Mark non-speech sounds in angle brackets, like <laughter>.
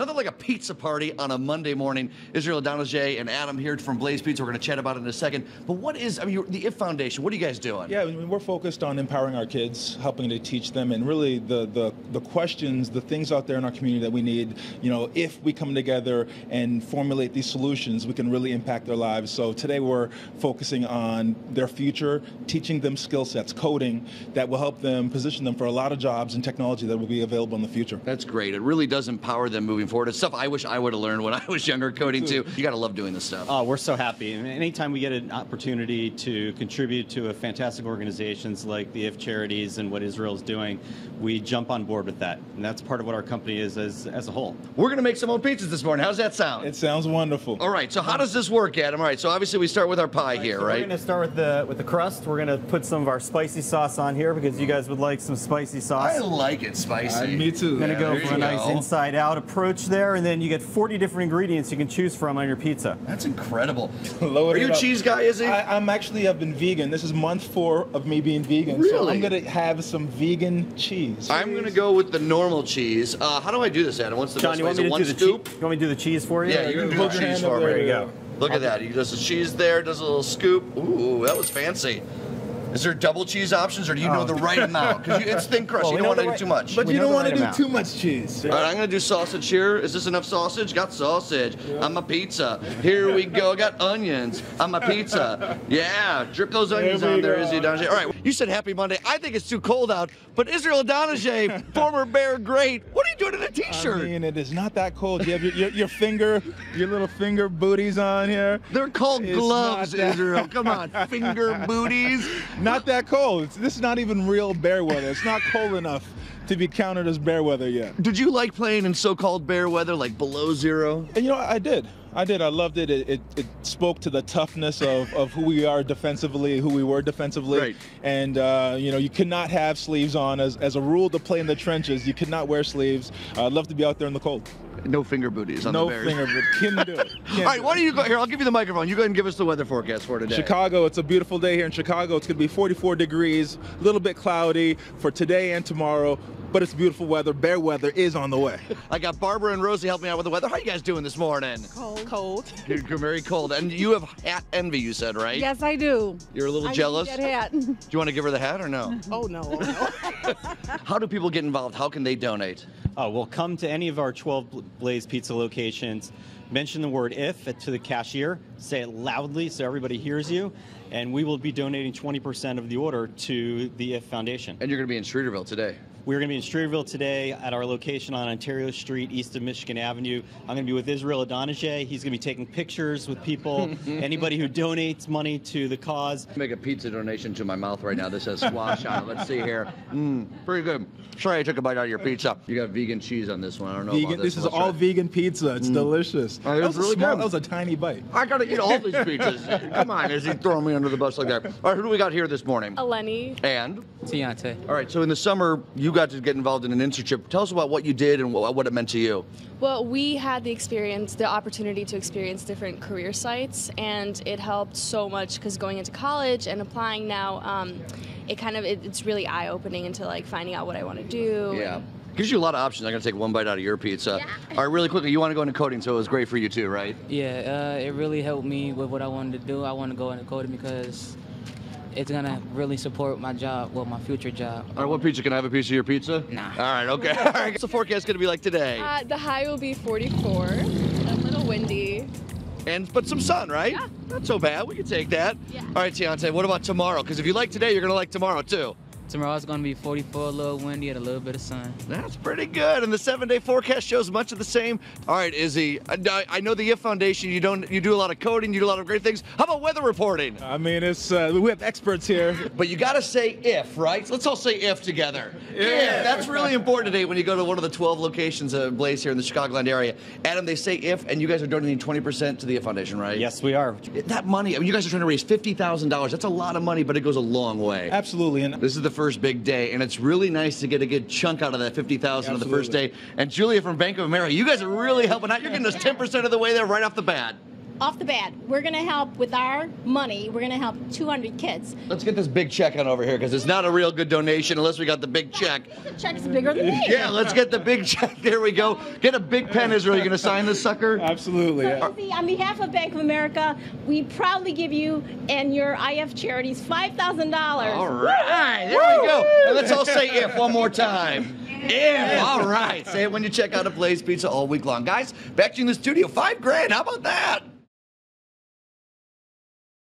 Nothing like a pizza party on a Monday morning. Israel Idonije and Adam here from Blaze Pizza. We're going to chat about it in a second. But what is, I mean, the IF Foundation, what are you guys doing? Yeah, I mean, we're focused on empowering our kids, helping to teach them, and really the, the the questions, the things out there in our community that we need. You know, if we come together and formulate these solutions, we can really impact their lives. So today we're focusing on their future, teaching them skill sets, coding that will help them position them for a lot of jobs and technology that will be available in the future. That's great. It really does empower them moving forward. It's stuff I wish I would have learned when I was younger coding too. You got to love doing this stuff. Oh, we're so happy. I mean, anytime we get an opportunity to contribute to a fantastic organizations like the IF Charities and what Israel's doing, we jump on board with that. And that's part of what our company is as, as a whole. We're going to make some own pizzas this morning. How's that sound? It sounds wonderful. All right. So how does this work, Adam? All right. So obviously we start with our pie here, So We're going to start with the with the crust. We're going to put some of our spicy sauce on here because you guys would like some spicy sauce. I like it spicy. Uh, me too. I'm going to Yeah, go for you a nice go. inside out approach there, and then you get 40 different ingredients you can choose from on your pizza. That's incredible. Load Are you a cheese guy, is he? I, I'm actually I've been vegan. This is month four of me being vegan. So Really? I'm gonna have some vegan cheese. I'm going to go with the normal cheese. Uh, how do I do this, Adam? What's the John, best you way? want Is me to one do the scoop? cheese? You want me to do the cheese for you? Yeah, you can do the cheese for me. there, There you go. Look at that. He does the cheese there, does a little scoop. Ooh, that was fancy. Is there double cheese options, or do you know Oh. the right amount? Because it's thin crust. Well, you don't want to the do too much. But We you know don't the want right to do amount. too much cheese. All right, I'm gonna do sausage here. Is this enough sausage? Got sausage. I'm a pizza. Here we go. I got onions. I'm a pizza. Yeah, drip those onions There we on there, go. Izzy. All right, you said Happy Monday. I think it's too cold out, but Israel Idonije, <laughs> former Bear great. What are you doing in a t-shirt? I mean, it is not that cold. You have your, your, your finger, your little finger booties on here. They're called It's gloves, not that- Israel. <laughs> Come on, finger booties. Not that cold. It's, this is not even real bear weather. It's not cold enough to be counted as bear weather yet. Did you like playing in so-called bear weather, like below zero? And you know, I did. I did. I loved it. It, it, it spoke to the toughness of, of who we are defensively, who we were defensively. Right. And, uh, you know, you could not have sleeves on. As, as a rule to play in the trenches, you could not wear sleeves. Uh, I'd love to be out there in the cold. No finger booties on no the Bears. finger, but <laughs> couldn't do it. Can't All right, do why don't you go here? I'll give you the microphone. You go ahead and give us the weather forecast for today. Chicago, it's a beautiful day here in Chicago. It's going to be 44 degrees, a little bit cloudy for today and tomorrow, but it's beautiful weather. Bear weather is on the way. <laughs> I got Barbara and Rosie helping me out with the weather. How are you guys doing this morning? Cold. Cold. <laughs> You're, you're very cold, and you have hat envy. You said right? Yes, I do. You're a little I need jealous. that hat. <laughs> Do you want to give her the hat or no? oh no. Oh, no. How do people get involved? How can they donate? Oh, well, come to any of our 12 Blaze Pizza locations, mention the word if to the cashier, say it loudly so everybody hears you, and we will be donating 20% of the order to the IF Foundation. And you're going to be in Streeterville today. We're going to be in Streeterville today at our location on Ontario Street, east of Michigan Avenue. I'm going to be with Israel Idonije. He's going to be taking pictures with people, <laughs> anybody who donates money to the cause. Make a pizza donation to my mouth right now. This says squash on it. Let's see here. Mmm, pretty good. Sorry I took a bite out of your pizza. You got vegan cheese on this one. I don't know Vegan, about this this. is Let's all try. vegan pizza. It's mm. delicious. That was was a really small- good. That was a tiny bite. I gotta eat all these peaches. <laughs> Come on, is he throwing me under the bus like that? All right, who do we got here this morning? Eleni. And Tiante. all right, so in the summer you got to get involved in an internship. Tell us about what you did and what, what it meant to you. Well, we had the experience, the opportunity to experience different career sites, and it helped so much because going into college and applying now, um, it kind of it, it's really eye opening into like finding out what I want to do. Yeah. Gives you a lot of options. I'm gonna take one bite out of your pizza. Yeah. All right, really quickly, you want to go into coding, so it was great for you too, right? Yeah, uh, it really helped me with what I wanted to do. I want to go into coding because it's gonna really support my job, well, my future job. All right, what pizza? Can I have a piece of your pizza? Nah. All right, okay. <laughs> All right. What's the forecast gonna be like today? Uh, the high will be 44, a little windy. And but some sun, right? Yeah. Not so bad. We can take that. Yeah. All right, Tiante. What about tomorrow? Because if you like today, you're gonna like tomorrow too. Tomorrow's gonna be 44, a little windy, and a little bit of sun. That's pretty good. And the seven-day forecast shows much of the same. All right, Izzy. I, I know the IF Foundation. You don't. You do a lot of coding. You do a lot of great things. How about weather reporting? I mean, it's uh, we have experts here. <laughs> But you got to say if, right? Let's all say if together. If. That's really important today when you go to one of the 12 locations of Blaze here in the Chicagoland area. Adam, they say if, and you guys are donating 20% to the IF Foundation, right? Yes, we are. That money, I mean, you guys are trying to raise $50,000. That's a lot of money, but it goes a long way. Absolutely, and This is the first big day, and it's really nice to get a good chunk out of that 50000 on the first day. And Julia from Bank of America, you guys are really helping out. You're getting us 10% of the way there right off the bat. Off the bat, we're going to help with our money. We're going to help 200 kids. Let's get this big check on over here because it's not a real good donation unless we got the big check. <laughs> The check's bigger than me. Yeah, let's get the big check. <laughs> There we go. Get a big pen, Israel. You gonna sign this sucker? Absolutely. So, Izzy, on behalf of Bank of America, we proudly give you and your IF charities $5,000. All right, there we go. And let's all say if one more time. If. All right. Say it when you check out a Blaze Pizza all week long. Guys, back to you in the studio. Five grand. How about that?